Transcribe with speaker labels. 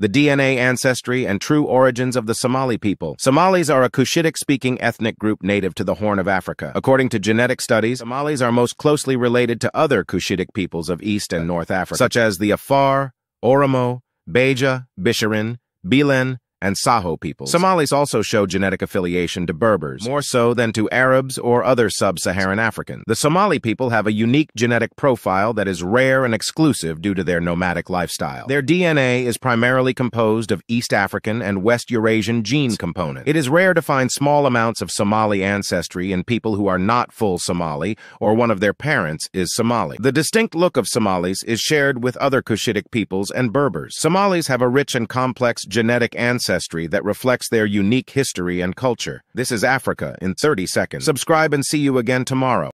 Speaker 1: the DNA ancestry and true origins of the Somali people. Somalis are a Cushitic-speaking ethnic group native to the Horn of Africa. According to genetic studies, Somalis are most closely related to other Cushitic peoples of East and North Africa, such as the Afar, Oromo, Beja, Bisharin, Bilen, and Saho peoples. Somalis also show genetic affiliation to Berbers, more so than to Arabs or other sub-Saharan Africans. The Somali people have a unique genetic profile that is rare and exclusive due to their nomadic lifestyle. Their DNA is primarily composed of East African and West Eurasian gene components. It is rare to find small amounts of Somali ancestry in people who are not full Somali or one of their parents is Somali. The distinct look of Somalis is shared with other Cushitic peoples and Berbers. Somalis have a rich and complex genetic ancestry ancestry that reflects their unique history and culture. This is Africa in 30 seconds. Subscribe and see you again tomorrow.